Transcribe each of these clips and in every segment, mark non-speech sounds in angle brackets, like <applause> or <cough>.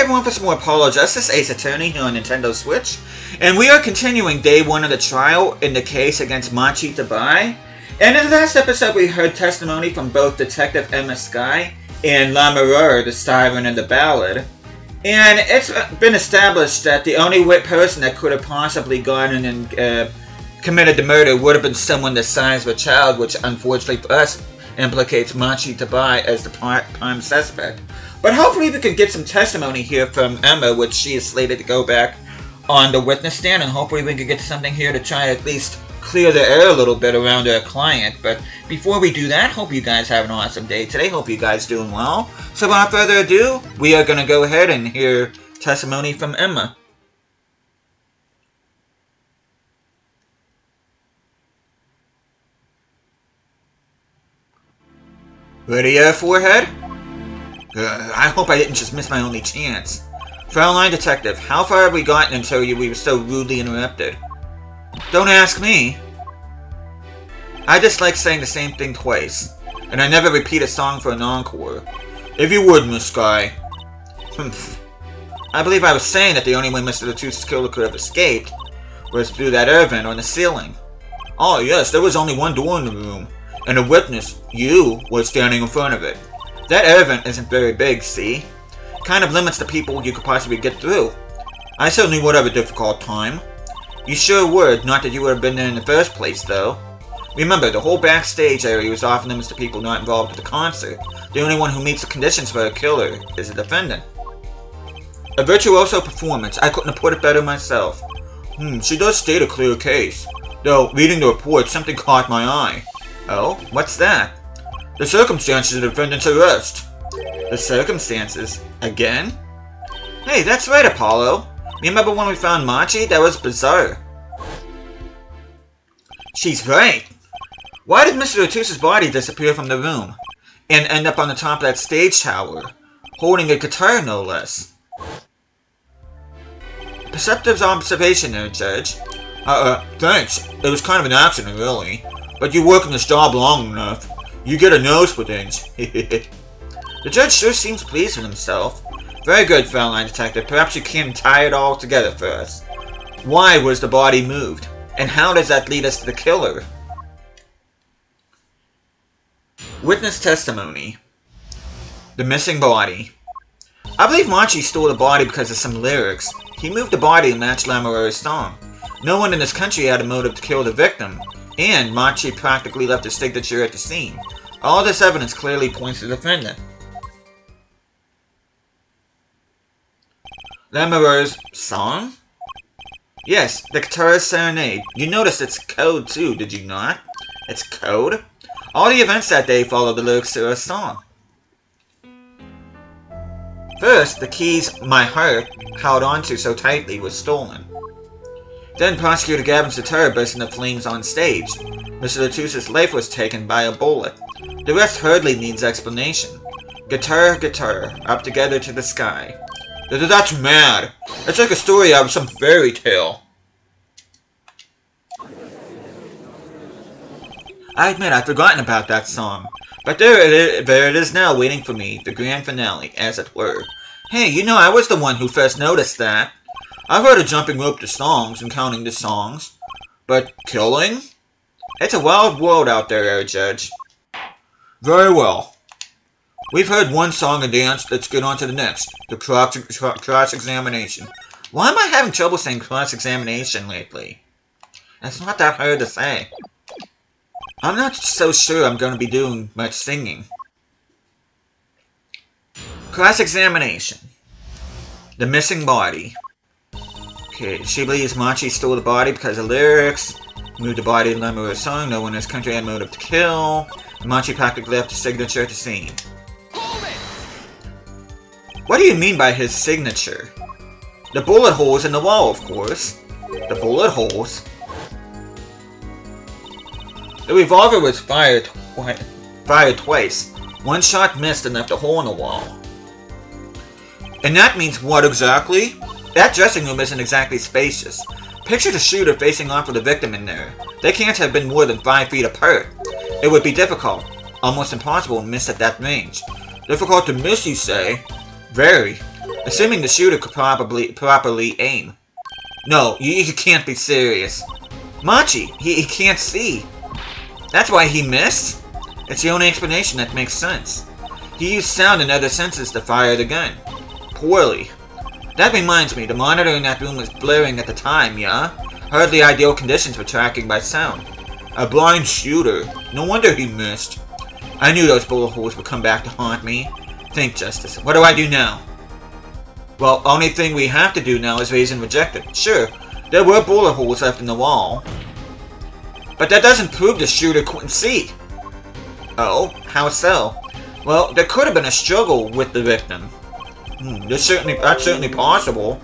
everyone for some more Apollo Justice Ace Attorney here on Nintendo Switch. And we are continuing day one of the trial in the case against Machi Tobaye. And in the last episode we heard testimony from both Detective Ema Skye and Lamiroir, the siren in the ballad. And it's been established that the only person that could have possibly gone in and uh, committed the murder would have been someone the size of a child, which unfortunately for us implicates Machi Tobaye as the prime suspect. But hopefully we can get some testimony here from Ema, which she is slated to go back on the witness stand, and hopefully we can get something here to try at least clear the air a little bit around our client. But before we do that, hope you guys have an awesome day today. Hope you guys doing well. So without further ado, we are going to go ahead and hear testimony from Ema. Ready, your forehead? Uh, I hope I didn't just miss my only chance. Fraulein Detective, how far have we gotten until we were so rudely interrupted? Don't ask me. I dislike saying the same thing twice, and I never repeat a song for an encore. If you would, Miss Skye. I believe I was saying that the only way Mr. LeTouse's killer could have escaped was through that air vent on the ceiling. Oh yes, there was only one door in the room, and a witness, you, was standing in front of it. That event isn't very big, see? Kind of limits the people you could possibly get through. I certainly would have a difficult time. You sure would, not that you would have been there in the first place, though. Remember, the whole backstage area was off limits to people not involved with the concert. The only one who meets the conditions for a killer is the defendant. A virtuoso performance, I couldn't have put it better myself. Hmm, she does state a clear case. Though, reading the report, something <laughs> caught my eye. Oh? What's that? The circumstances of the defendant's arrest. The circumstances? Again? Hey, that's right, Apollo. Remember when we found Machi? That was bizarre. She's right. Why did Mr. LeTouse's body disappear from the room? And end up on the top of that stage tower? Holding a guitar, no less. Perceptive observation there, Judge. Uh, uh, thanks. It was kind of an accident, really. But you work in this job long enough. You get a nose for things. <laughs> the judge sure seems pleased with himself. Very good, Fraulein Detective. Perhaps you can tie it all together for us. Why was the body moved? And how does that lead us to the killer? Witness testimony. The missing body. I believe Machi stole the body because of some lyrics. He moved the body to match Lamiroir's song. No one in this country had a motive to kill the victim, and Machi practically left his signature at the scene. All this evidence clearly points to the defendant. Lamiroir's song? Yes, the Guitar's Serenade. You noticed it's code too, did you not? It's code? All the events that day follow the lyrics to her song. First, the keys my heart held onto so tightly was stolen. Then Prosecutor Gavin Satura burst into flames on stage. Mr. LeTouse's life was taken by a bullet. The rest hardly needs explanation. Guitar, guitar, up together to the sky. That's mad. It's like a story out of some fairy tale. I admit I'd forgotten about that song. But there it, is, there it is now, waiting for me, the grand finale, as it were. Hey, you know I was the one who first noticed that. I've heard of jumping rope to songs and counting the songs. But killing? It's a wild world out there, Herr Judge. Very well. We've heard one song and dance, let's get on to the next. The cross-examination. Why am I having trouble saying cross-examination lately? It's not that hard to say. I'm not so sure I'm going to be doing much singing. Cross-examination. The missing body. Okay, she believes Machi stole the body because of lyrics. Moved the body in a song. No one in this country had motive to kill. Machi practically left his signature at the scene. What do you mean by his signature? The bullet holes in the wall, of course. The bullet holes. The revolver was fired, twi fired twice. One shot missed and left a hole in the wall. And that means what exactly? That dressing room isn't exactly spacious. Picture the shooter facing off with the victim in there. They can't have been more than 5 feet apart. It would be difficult, almost impossible to miss at that range. Difficult to miss, you say? Very. assuming the shooter could probably properly aim. No, you, you can't be serious. Machi, he, he can't see. That's why he missed? It's the only explanation that makes sense. He used sound and other senses to fire the gun. Poorly. That reminds me, the monitor in that room was blaring at the time, yeah? Hardly ideal conditions for tracking by sound. A blind shooter. No wonder he missed. I knew those bullet holes would come back to haunt me. Think, Justice. What do I do now? Well, only thing we have to do now is raise and reject it. Sure, there were bullet holes left in the wall. But that doesn't prove the shooter couldn't see. Oh, how so? Well, there could have been a struggle with the victim. Hmm, that's certainly that's certainly possible.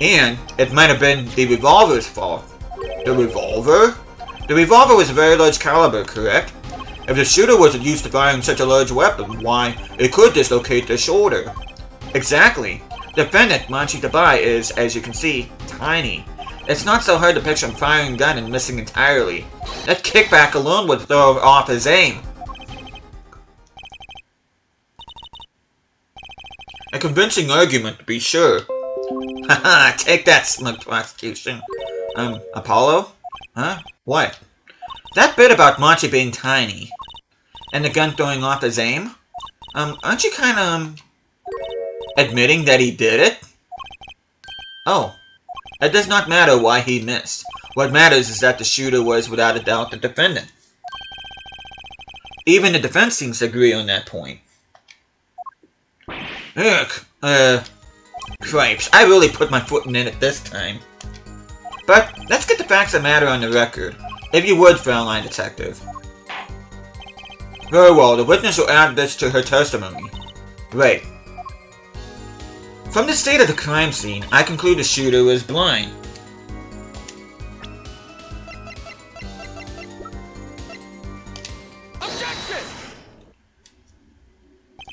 And it might have been the revolver's fault. The revolver? The revolver was a very large caliber, correct? If the shooter wasn't used to firing such a large weapon, why, it could dislocate the shoulder. Exactly. The defendant Manchi Tobaye is, as you can see, tiny. It's not so hard to picture him firing gun and missing entirely. That kickback alone would throw off his aim. A convincing argument, to be sure. <laughs> Haha, take that, smug prosecution. Um, Apollo? Huh? What? That bit about Machi being tiny, and the gun throwing off his aim? Um, aren't you kinda, um, admitting that he did it? Oh. It does not matter why he missed. What matters is that the shooter was without a doubt the defendant. Even the defense seems to agree on that point. Ugh, uh, cripes, I really put my foot in it this time. But, let's get the facts that matter on the record. If you would, Fraulein Detective. Very well, the witness will add this to her testimony. Right. From the state of the crime scene, I conclude the shooter was blind.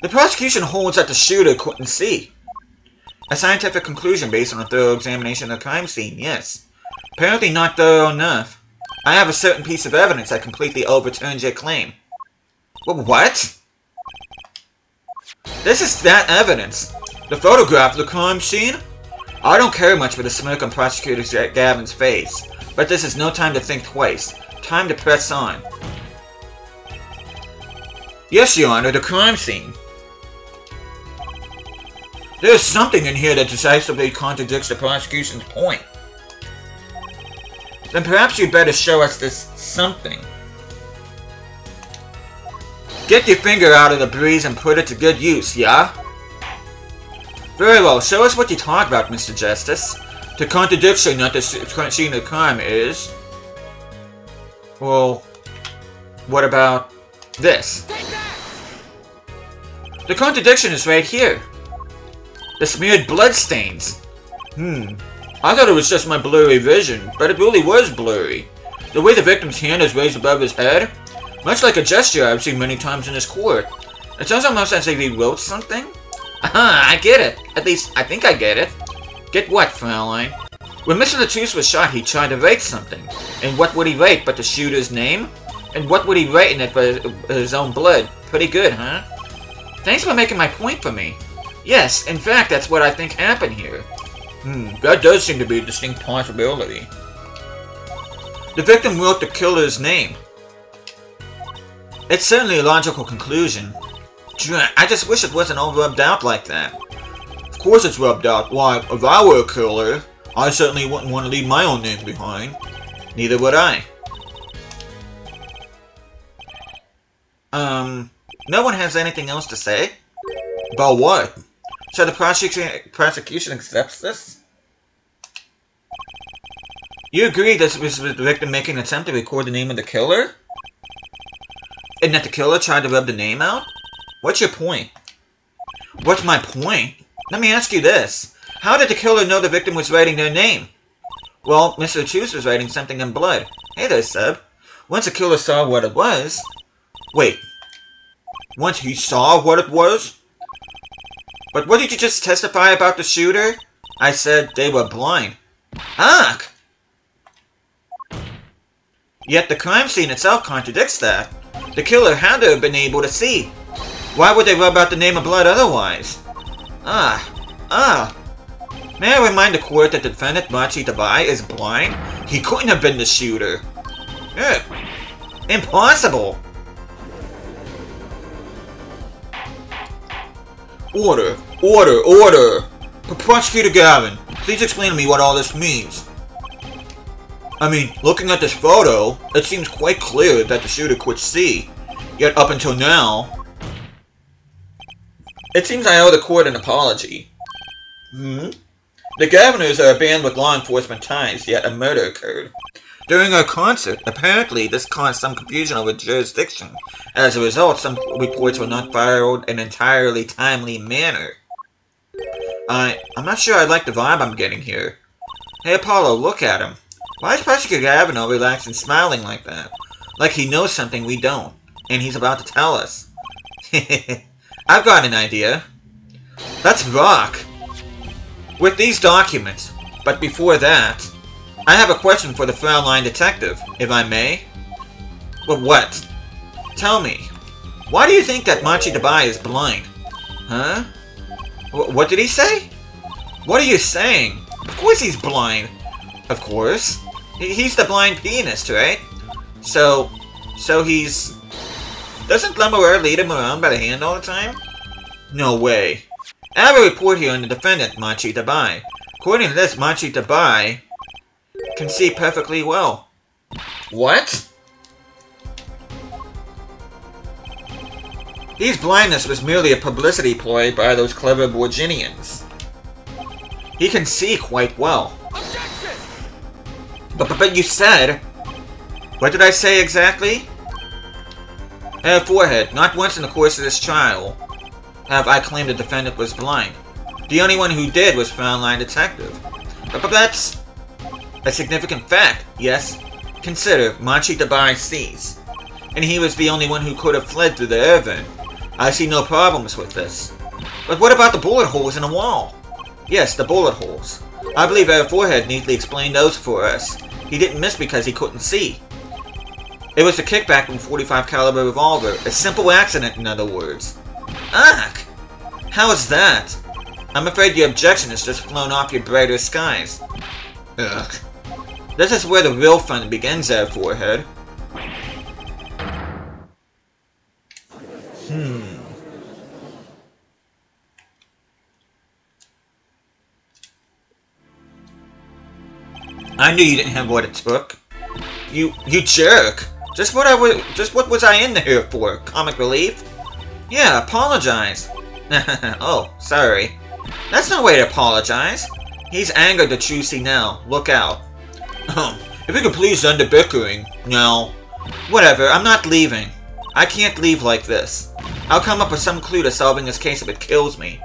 The prosecution holds that the shooter couldn't see. A scientific conclusion based on a thorough examination of the crime scene, yes. Apparently not thorough enough. I have a certain piece of evidence that completely overturns your claim. What? This is that evidence. The photograph of the crime scene? I don't care much for the smirk on Prosecutor Gavin's face, but this is no time to think twice. Time to press on. Yes, Your Honor, the crime scene. There's something in here that decisively contradicts the prosecution's point. Then perhaps you'd better show us this something. Get your finger out of the breeze and put it to good use, yeah? Very well, show us what you talk about, Mr. Justice. The contradiction that the scene of crime is... Well, what about this? The contradiction is right here. The smeared bloodstains. Hmm. I thought it was just my blurry vision, but it really was blurry. The way the victim's hand is raised above his head, much like a gesture I've seen many times in this court. It sounds almost as if he wrote something. Aha, I get it. At least, I think I get it. Get what, Fraulein? When Mr. LeTouse was shot, he tried to write something. And what would he write but the shooter's name? And what would he write in it but his own blood? Pretty good, huh? Thanks for making my point for me. Yes, in fact, that's what I think happened here. Hmm, that does seem to be a distinct possibility. The victim wrote the killer's name. It's certainly a logical conclusion, I just wish it wasn't all rubbed out like that. Of course it's rubbed out. Why, if I were a killer, I certainly wouldn't want to leave my own name behind. Neither would I. Um, no one has anything else to say? About what? So the prosecution, prosecution accepts this? You agree this was the victim making an attempt to record the name of the killer? And that the killer tried to rub the name out? What's your point? What's my point? Let me ask you this. How did the killer know the victim was writing their name? Well, Mr. Chus was writing something in blood. Hey there, Seb. Once the killer saw what it was... Wait. Once he saw what it was? But what did you just testify about the shooter? I said they were blind. Ah! Yet the crime scene itself contradicts that. The killer had to have been able to see. Why would they rub out the name of blood otherwise? Ah, Ah! May I remind the court that the defendant Machi Tobaye is blind? He couldn't have been the shooter. Ugh. Impossible! Order! Order! Order! Prosecutor Gavin, please explain to me what all this means. I mean, looking at this photo, it seems quite clear that the shooter quit see. Yet up until now... It seems I owe the court an apology. Hmm? The Gavinners are a band with law enforcement ties, yet a murder occurred. During our concert, apparently this caused some confusion over jurisdiction. As a result, some reports were not filed in an entirely timely manner. I, I'm not sure I like the vibe I'm getting here. Hey Apollo, look at him. Why is Prosecutor Gavin relaxed and smiling like that? Like he knows something we don't, and he's about to tell us. <laughs> I've got an idea. Let's rock! With these documents, but before that, I have a question for the Fraulein detective, if I may. But what? Tell me, why do you think that Machi Tobaye is blind? Huh? W what did he say? What are you saying? Of course he's blind. Of course. He's the blind pianist, right? So, so he's... Doesn't Lamiroir lead him around by the hand all the time? No way. I have a report here on the defendant, Machi Tobaye. According to this, Machi Tobaye can see perfectly well. What? His blindness was merely a publicity ploy by those clever Borginians. He can see quite well. But, but, but you said... What did I say exactly? Uh, forehead. Not once in the course of this trial have I claimed the defendant was blind. The only one who did was Fraulein Detective. But, but that's a significant fact, yes? Consider, Machi Tobaye sees. And he was the only one who could have fled through the Irvine. I see no problems with this. But what about the bullet holes in the wall? Yes, the bullet holes. I believe our forehead neatly explained those for us. He didn't miss because he couldn't see. It was a kickback from 45 caliber revolver. A simple accident, in other words. Ugh! How is that? I'm afraid your objection has just flown off your brighter skies. Ugh. This is where the real fun begins there, forehead. Hmm. I knew you didn't have what it took. You, you jerk! Just what I was, just what was I in here for? Comic relief? Yeah, apologize. <laughs> oh, sorry. That's no way to apologize. He's angered the Trucy now. Look out. If you could please end the bickering. No. Whatever, I'm not leaving. I can't leave like this. I'll come up with some clue to solving this case if it kills me.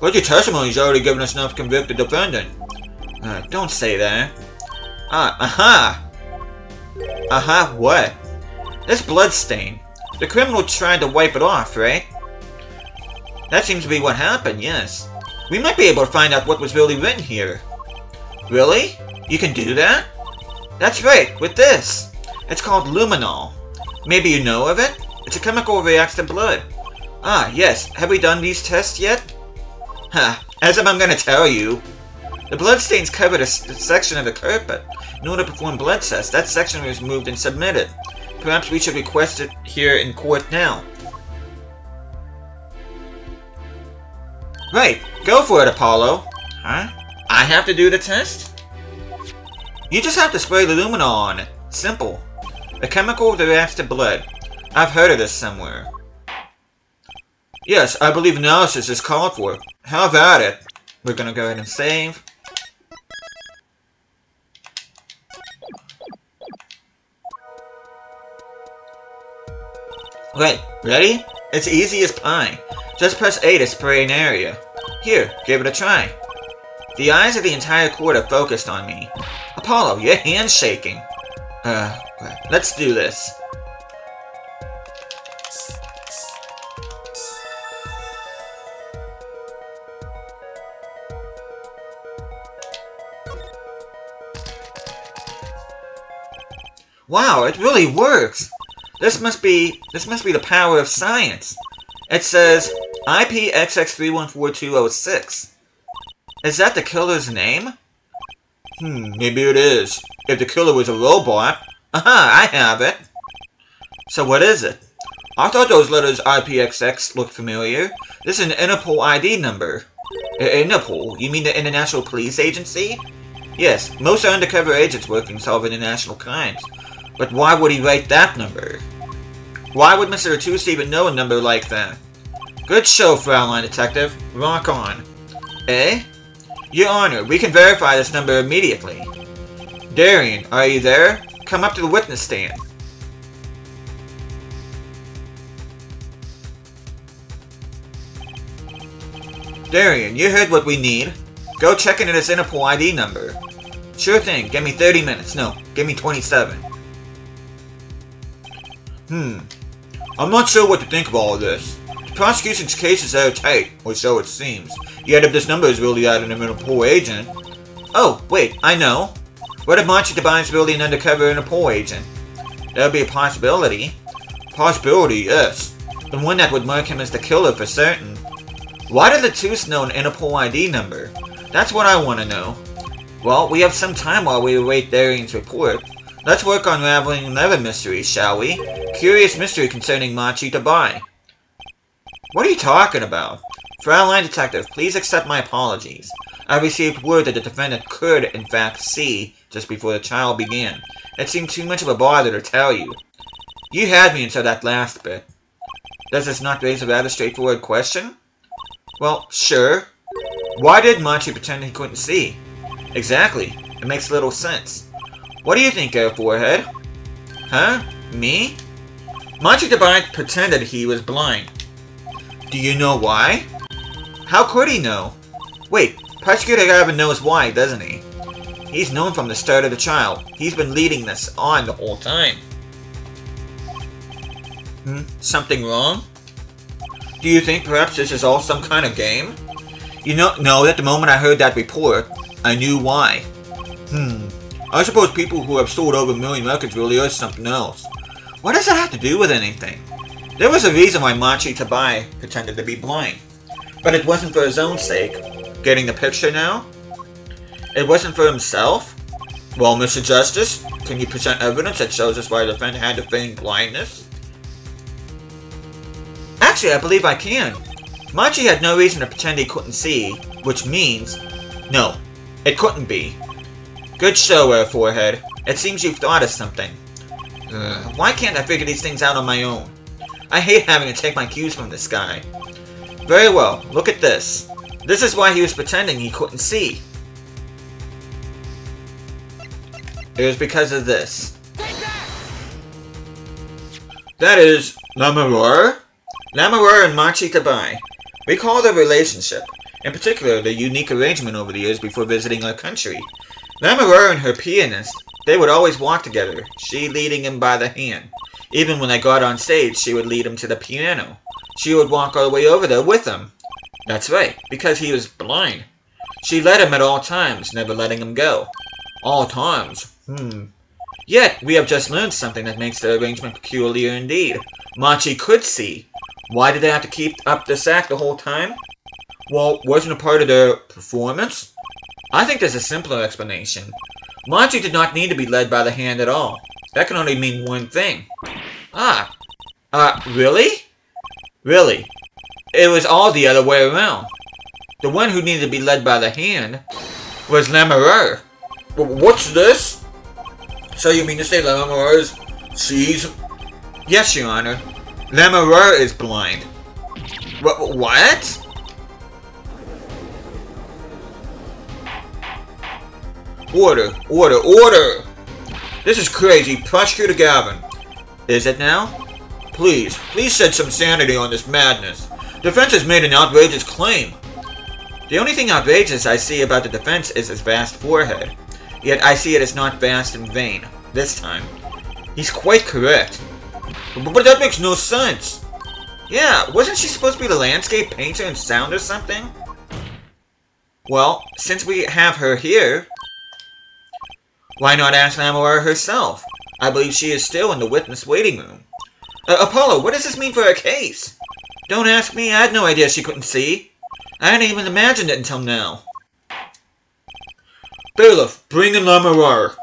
But your testimony's already given us enough to convict the defendant. Uh, don't say that. Ah, aha! Aha, what? This blood stain. The criminal tried to wipe it off, right? That seems to be what happened, yes. We might be able to find out what was really written here. Really? You can do that? That's right, with this. It's called luminol. Maybe you know of it? It's a chemical reacts to blood. Ah, yes. Have we done these tests yet? Huh. As if I'm gonna tell you. The bloodstains covered a section of the carpet. In order to perform blood tests, that section was moved and submitted. Perhaps we should request it here in court now. Right, go for it, Apollo. Huh? I have to do the test? You just have to spray the luminol on it. Simple. A chemical that reacts to blood. I've heard of this somewhere. Yes, I believe analysis is called for. How about it? We're gonna go ahead and save. Okay, ready? It's easy as pie. Just press A to spray an area. Here, give it a try. The eyes of the entire court are focused on me. Apollo, your hand's shaking. Uh, let's do this. Wow, it really works! This must be this must be the power of science. It says IPXX314206. Is that the killer's name? Hmm, maybe it is. If the killer was a robot. Aha, I have it. So what is it? I thought those letters IPXX looked familiar. This is an Interpol ID number. Uh, Interpol? You mean the International Police Agency? Yes, most are undercover agents working solving international crimes. But why would he write that number? Why would Mr. Atus even know a number like that? Good show, Fraulein Detective. Rock on. Eh? Your Honor, we can verify this number immediately. Daryan, are you there? Come up to the witness stand. Daryan, you heard what we need. Go check into this Interpol ID number. Sure thing, give me 30 minutes. No, give me 27. Hmm. I'm not sure what to think of all of this. The prosecution's case is airtight, or so it seems. Yet if this number is really out of an Interpol agent... Oh, wait, I know. What if Monty Devine's really an undercover Interpol agent? That would be a possibility. Possibility, yes. The one that would mark him as the killer for certain. Why did the Tooth know an Interpol ID number? That's what I want to know. Well, we have some time while we await Daryan's report. Let's work on unraveling another mystery, shall we? Curious mystery concerning Machi Tobaye. What are you talking about? Fraulein Detective, please accept my apologies. I received word that the defendant could, in fact, see just before the trial began. It seemed too much of a bother to tell you. You had me until that last bit. Does this not raise a rather straightforward question? Well, sure. Why did Machi pretend he couldn't see? Exactly. It makes little sense. What do you think, Herr Forehead? Huh? Me? Machi Devine pretended he was blind. Do you know why? How could he know? Wait, Gavin knows why, doesn't he? He's known from the start of the trial. He's been leading this on the whole time. Hmm? Something wrong? Do you think perhaps this is all some kind of game? You know, no, at the moment I heard that report, I knew why. Hmm. I suppose people who have sold over a million records really are something else. What does that have to do with anything? There was a reason why Machi Tobaye pretended to be blind. But it wasn't for his own sake. Getting the picture now? It wasn't for himself? Well, Mr. Justice, can you present evidence that shows us why the defendant had to feign blindness? Actually, I believe I can. Machi had no reason to pretend he couldn't see, which means... No, it couldn't be. Good show, Herr Forehead. It seems you've thought of something. Ugh, why can't I figure these things out on my own? I hate having to take my cues from this guy. Very well, look at this. This is why he was pretending he couldn't see. It was because of this. That is, Lamiroir? Lamiroir and Machi Tobaye. Recall their relationship, in particular their unique arrangement over the years before visiting our country. Lamiroir and her pianist, they would always walk together, she leading him by the hand. Even when they got on stage, she would lead him to the piano. She would walk all the way over there with him. That's right, because he was blind. She led him at all times, never letting him go. All times? Hmm. Yet, we have just learned something that makes the arrangement peculiar indeed. Machi could see. Why did they have to keep up this act the whole time? Well, wasn't a part of their performance? I think there's a simpler explanation. Machi did not need to be led by the hand at all. That can only mean one thing. Ah. Uh, really? Really. It was all the other way around. The one who needed to be led by the hand was Lamiroir. What's this? So you mean to say Lamiroir sees? Yes, Your Honor. Lamiroir is blind. What? What? Order, order, order! This is crazy. Prosecutor Gavin. Is it now? Please, please set some sanity on this madness. Defense has made an outrageous claim. The only thing outrageous I see about the defense is his vast forehead. Yet I see it as not vast in vain, this time. He's quite correct. But, but that makes no sense. Yeah, wasn't she supposed to be the landscape painter and sound or something? Well, since we have her here, why not ask Lamiroir herself? I believe she is still in the witness waiting room. Uh, Apollo, what does this mean for her case? Don't ask me, I had no idea she couldn't see. I hadn't even imagined it until now. Bailiff, bring in Lamiroir.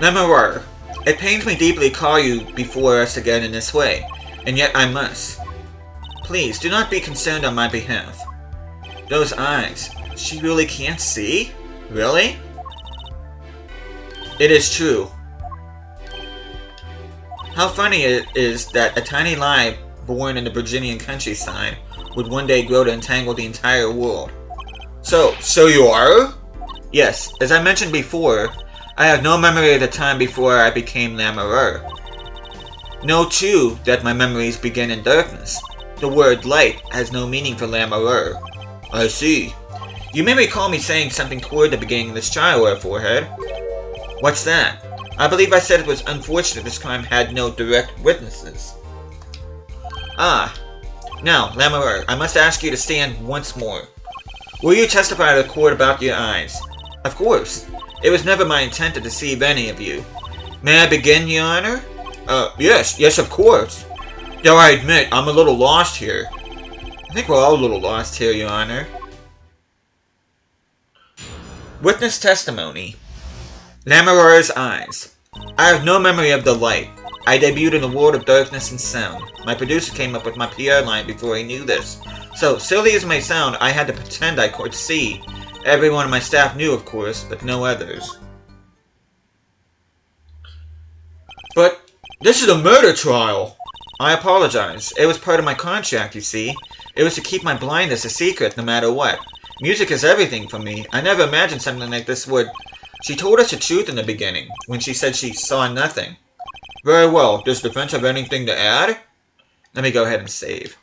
Lamiroir, it pains me deeply to call you before us again in this way, and yet I must. Please, do not be concerned on my behalf. Those eyes, she really can't see? Really? It is true. How funny it is that a tiny lie born in the Borginian countryside would one day grow to entangle the entire world. So, so you are? Yes, as I mentioned before, I have no memory of the time before I became Lamiroir. Know too that my memories begin in darkness. The word light has no meaning for Lamiroir. I see. You may recall me saying something toward the beginning of this trial, Forehead. What's that? I believe I said it was unfortunate this crime had no direct witnesses. Ah. Now, Lamiroir, I must ask you to stand once more. Will you testify to the court about your eyes? Of course. It was never my intent to deceive any of you. May I begin, Your Honor? Uh, yes, yes, of course. Though I admit, I'm a little lost here. I think we're all a little lost here, Your Honor. Witness testimony. Lamiroir's eyes. I have no memory of the light. I debuted in a world of darkness and sound. My producer came up with my PR line before he knew this. So, silly as it may sound, I had to pretend I could see. Everyone on my staff knew, of course, but no others. But, this is a murder trial! I apologize. It was part of my contract, you see. It was to keep my blindness a secret no matter what. Music is everything for me. I never imagined something like this would... She told us the truth in the beginning, when she said she saw nothing. Very well. Does defense have anything to add? Let me go ahead and save.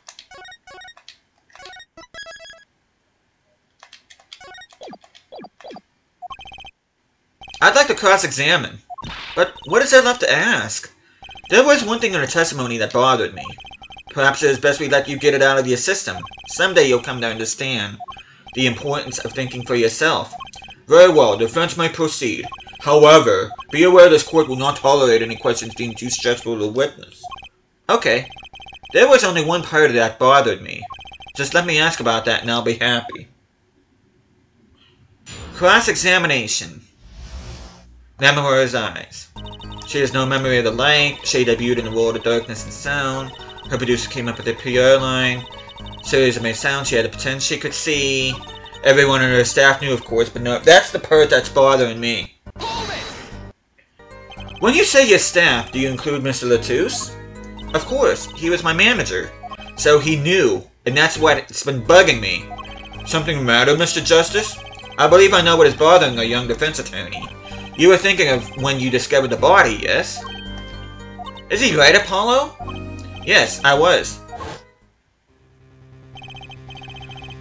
I'd like to cross-examine. But what is there left to ask? There was one thing in her testimony that bothered me. Perhaps it is best we let you get it out of your system. Someday you'll come to understand the importance of thinking for yourself. Very well, defense may proceed. However, be aware this court will not tolerate any questions deemed too stressful to witness. Okay. There was only one part of that bothered me. Just let me ask about that and I'll be happy. Cross-examination. Lamiroir's eyes. She has no memory of the light. She debuted in the world of darkness and sound. Her producer came up with a PR line. Series of made sound she had to potential she could see. Everyone in her staff knew, of course, but no, that's the part that's bothering me. When you say your staff, do you include Mr. LeTouse? Of course, he was my manager. So he knew, and that's what's been bugging me. Something matter, Mr. Justice? I believe I know what is bothering a young defense attorney. You were thinking of when you discovered the body, yes? Is he right, Apollo? Yes, I was.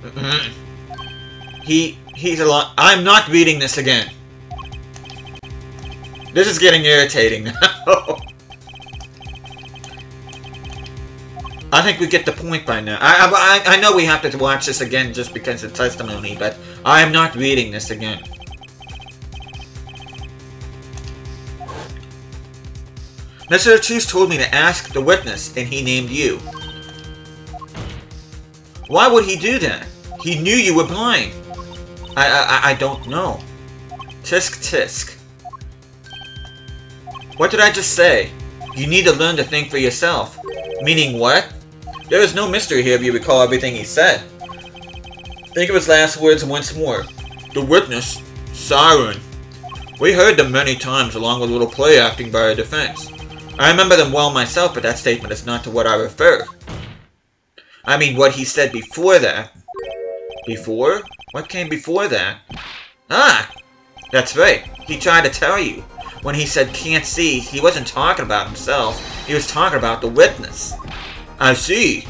Mm-hmm. He, he's a lot- I'm not reading this again. This is getting irritating. <laughs> I think we get the point by now. I, I, I know we have to watch this again just because of testimony, but I am not reading this again. Mr. Chief told me to ask the witness, and he named you. Why would he do that? He knew you were blind. I, I, I don't know. Tisk tisk. What did I just say? You need to learn to think for yourself. Meaning what? There is no mystery here if you recall everything he said. Think of his last words once more. The witness, Siren. We heard them many times along with a little play acting by our defense. I remember them well myself, but that statement is not to what I refer. I mean what he said before that. Before? What came before that? Ah! That's right. He tried to tell you. When he said can't see, he wasn't talking about himself. He was talking about the witness. I see.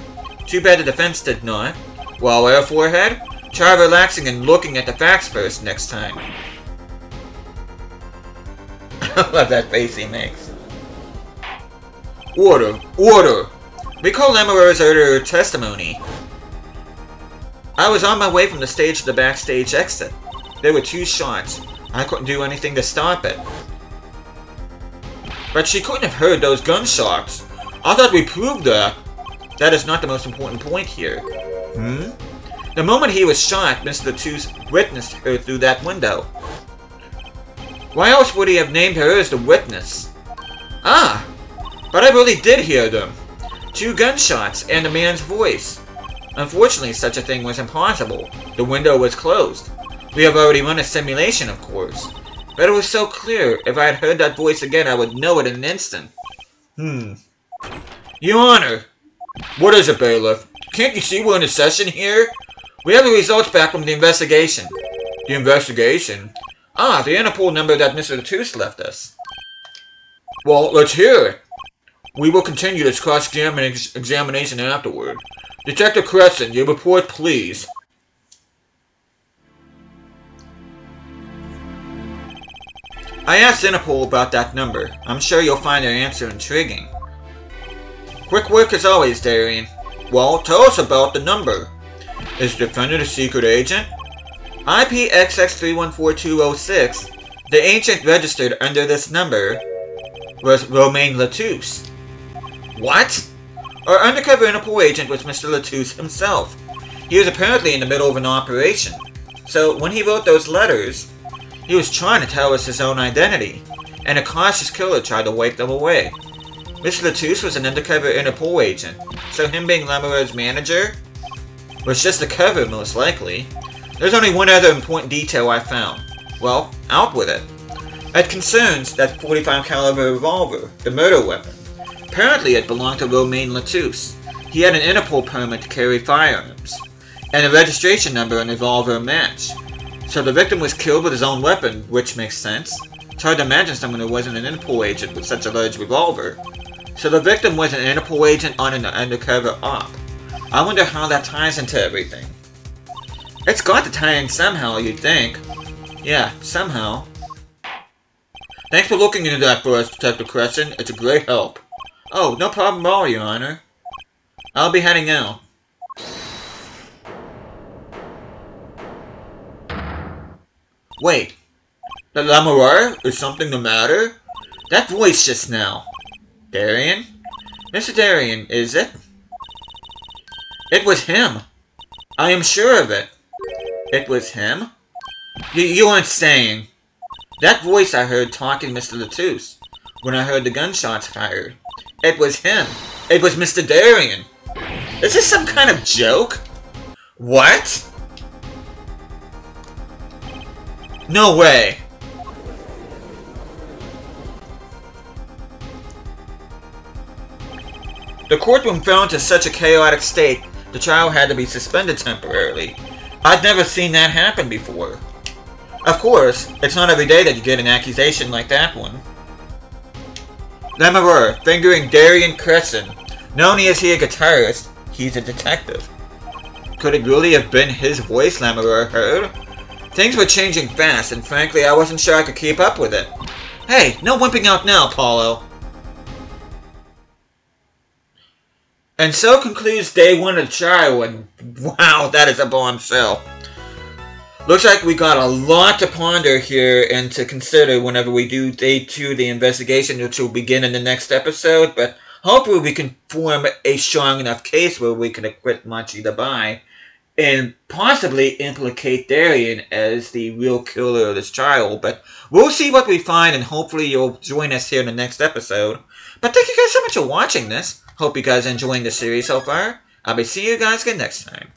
Too bad the defense did not. Well, Herr Forehead, try relaxing and looking at the facts first next time. <laughs> I love that face he makes. Order! Order! Recall Lamiroir's earlier testimony. I was on my way from the stage to the backstage exit. There were two shots. I couldn't do anything to stop it. But she couldn't have heard those gunshots. I thought we proved that. That is not the most important point here. Hmm? The moment he was shot, Mr. Tooth witnessed her through that window. Why else would he have named her as the witness? Ah! But I really did hear them. Two gunshots and a man's voice. Unfortunately, such a thing was impossible. The window was closed. We have already run a simulation, of course. But it was so clear, if I had heard that voice again, I would know it in an instant. Hmm. Your Honor! What is it, bailiff? Can't you see we're in a session here? We have the results back from the investigation. The investigation? Ah, the Interpol number that Mr. Tooth left us. Well, let's hear it. We will continue this cross-examination afterward. Detective Crescend, your report, please. I asked Interpol about that number. I'm sure you'll find their answer intriguing. Quick work as always, Daryan. Well, tell us about the number. Is the defendant a secret agent? IPXX314206, the agent registered under this number was Romein LeTouse. What? Our undercover Interpol agent was Mr. LeTouse himself. He was apparently in the middle of an operation. So when he wrote those letters, he was trying to tell us his own identity, and a cautious killer tried to wipe them away. Mr. LeTouse was an undercover Interpol agent, so him being Lamiroir's manager was just a cover, most likely. There's only one other important detail I found. Well, out with it. It concerns that 45 caliber revolver, the murder weapon. Apparently it belonged to Romein LeTouse. He had an Interpol permit to carry firearms, and a registration number and revolver match. So the victim was killed with his own weapon, which makes sense. It's hard to imagine someone who wasn't an Interpol agent with such a large revolver. So the victim was an Interpol agent on an undercover op. I wonder how that ties into everything. It's got to tie in somehow, you'd think. Yeah, somehow. Thanks for looking into that for us, Detective Crescend. It's a great help. Oh, no problem at all, Your Honor. I'll be heading out. Wait. The Lamiroir? Is something the matter? That voice just now. Daryan? Mr. Daryan, is it? It was him. I am sure of it. It was him? You, you aren't saying. That voice I heard talking Mr. LeTouse when I heard the gunshots fired. It was him. It was Mr. Daryan. Is this some kind of joke? What? No way. The courtroom fell into such a chaotic state, the trial had to be suspended temporarily. I'd never seen that happen before. Of course, it's not every day that you get an accusation like that one. Lamiroir, fingering Daryan Crescend. Not only is he a guitarist, he's a detective. Could it really have been his voice Lamiroir heard? Things were changing fast, and frankly, I wasn't sure I could keep up with it. Hey, no wimping out now, Paulo. And so concludes day one of trial, <laughs> and wow, that is a bombshell. Looks like we got a lot to ponder here and to consider whenever we do day two, the investigation, which will begin in the next episode. But hopefully we can form a strong enough case where we can acquit Machi Tobaye and possibly implicate Daryan as the real killer of this child. But we'll see what we find, and hopefully you'll join us here in the next episode. But thank you guys so much for watching this. Hope you guys are enjoying the series so far. I'll be seeing you guys again next time.